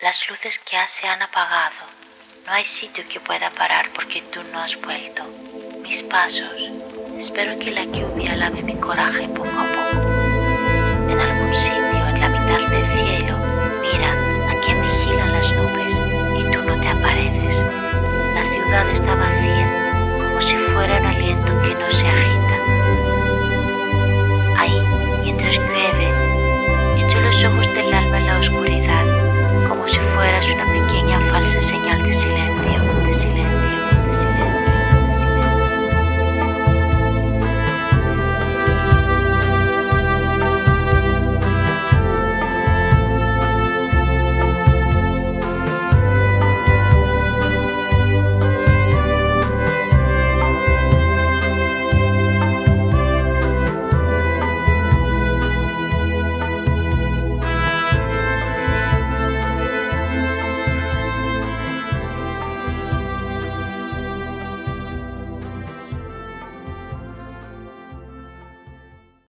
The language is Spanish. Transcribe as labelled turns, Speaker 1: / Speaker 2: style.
Speaker 1: Las luces que se han apagado. No hay sitio que pueda parar porque tú no has vuelto. Mis pasos. Espero que la lluvia lave mi coraje poco a poco. En algún sitio, en la mitad del cielo, mira, a aquí vigilan las nubes y tú no te apareces. La ciudad está vacía, como si fuera un aliento que no se agita. Ahí, mientras llueve,